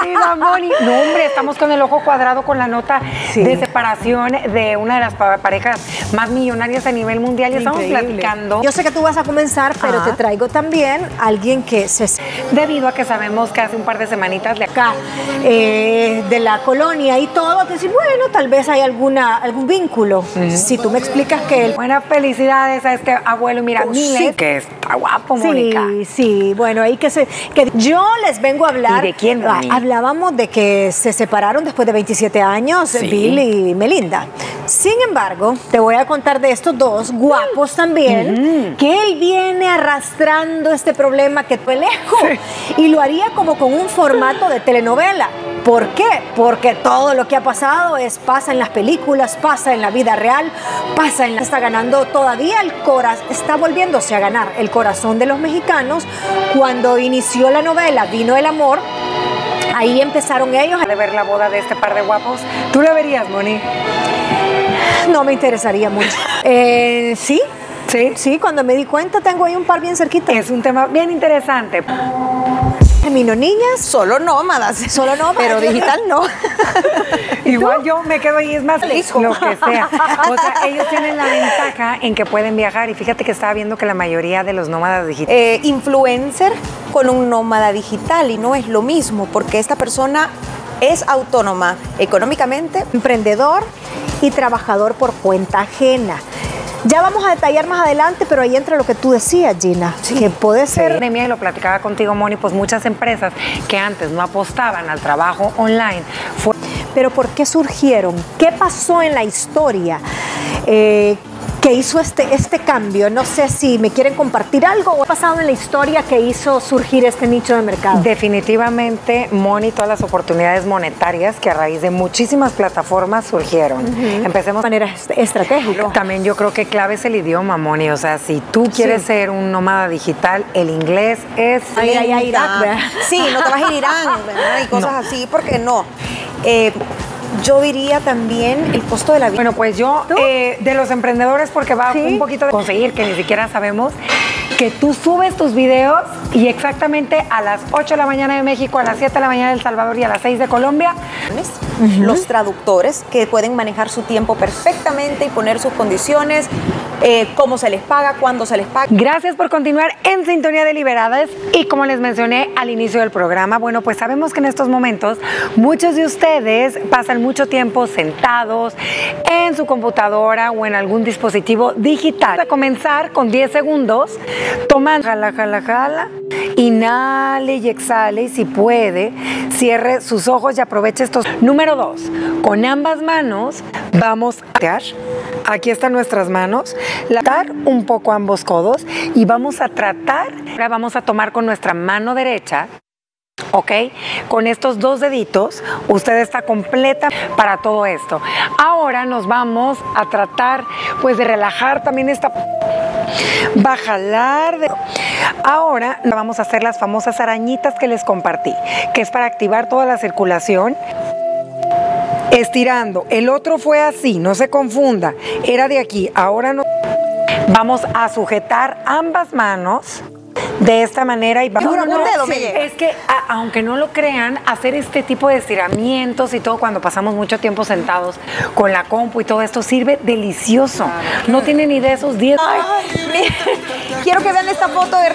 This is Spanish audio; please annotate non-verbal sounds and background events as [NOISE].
querida Moni. No, hombre, estamos con el ojo cuadrado con la nota de separación de una de las parejas más millonarias a nivel mundial y estamos platicando. Yo sé que tú vas a comenzar, pero te traigo también alguien que se... Debido a que sabemos que hace un par de semanitas de acá, eh, de la colonia y todo, te decir, bueno, tal vez hay alguna, algún vínculo. Si tú me explicas que... Buenas felicidades a este abuelo, mira, oh, sí. que está guapo, Mónica. Sí, sí, bueno, ahí que se... Que yo les vengo a hablar... ¿Y de quién, Hablábamos de que se separaron después de 27 años, Bill y Melinda. Sin embargo, te voy a contar de estos dos guapos también, que él viene arrastrando este problema que tú lejos y lo haría como con un formato de telenovela. ¿Por qué? Porque todo lo que ha pasado es pasa en las películas, pasa en la vida real, pasa en la está ganando todavía el corazón, está volviéndose a ganar el corazón de los mexicanos. Cuando inició la novela Vino el amor, ahí empezaron ellos a ver la boda de este par de guapos. ¿Tú la verías, Moni? No me interesaría mucho. [LAUGHS] Eh, sí, sí, sí, cuando me di cuenta tengo ahí un par bien cerquita. Es un tema bien interesante. Termino niñas. Solo nómadas. Solo nómadas. [LAUGHS] Pero digital no. [LAUGHS] Igual yo me quedo ahí, es más lo que sea. O sea, [LAUGHS] ellos tienen la ventaja en que pueden viajar y fíjate que estaba viendo que la mayoría de los nómadas digitales... Eh, influencer con un nómada digital y no es lo mismo porque esta persona es autónoma económicamente, emprendedor y trabajador por cuenta ajena. Ya vamos a detallar más adelante, pero ahí entra lo que tú decías, Gina, que puede ser... De y lo platicaba contigo, Moni, pues muchas empresas que antes no apostaban al trabajo online. Pero ¿por qué surgieron? ¿Qué pasó en la historia? Eh, que hizo este, este cambio. No sé si me quieren compartir algo o ha pasado en la historia que hizo surgir este nicho de mercado. Definitivamente, Moni, todas las oportunidades monetarias que a raíz de muchísimas plataformas surgieron. Empecemos de manera estratégica. También yo creo que clave es el idioma, Moni. O sea, si tú quieres ser un nómada digital, el inglés es... Ay, ay, ay, Irak, Sí, no te vas a ir a Irán, ¿verdad? Y cosas [LAUGHS] así, porque no. Eh, yo diría también el costo de la vida. Bueno, pues yo, eh, de los emprendedores, porque va un poquito de conseguir, que ni siquiera sabemos, que tú subes tus videos y exactamente a las 8 de la mañana de México, a las 7 de la mañana de El Salvador y a las 6 de Colombia. Los traductores que pueden manejar su tiempo perfectamente y poner sus condiciones, eh, cómo se les paga, cuándo se les paga. Gracias por continuar en Sintonía de Liberadas y como les mencioné al inicio del programa, bueno, pues sabemos que en estos momentos muchos de ustedes pasan mucho tiempo sentados en su computadora o en algún dispositivo digital. a comenzar con 10 segundos Toma, jala, jala, jala. Inhale y exhale y si puede, cierre sus ojos y aproveche estos. Número dos, con ambas manos vamos a... Aquí están nuestras manos, latar un poco ambos codos y vamos a tratar, ahora vamos a tomar con nuestra mano derecha ¿ok? Con estos dos deditos, usted está completa para todo esto. Ahora nos vamos a tratar, pues, de relajar también esta... Va. De... Ahora vamos a hacer las famosas arañitas que les compartí, que es para activar toda la circulación estirando. El otro fue así, no se confunda. Era de aquí, ahora no. Vamos a sujetar ambas manos de esta manera y vamos un dedo Es que aunque no lo crean, hacer este tipo de estiramientos y todo cuando pasamos mucho tiempo sentados con la compu y todo esto sirve delicioso. No tienen ni de esos 10. Quiero que vean esta foto de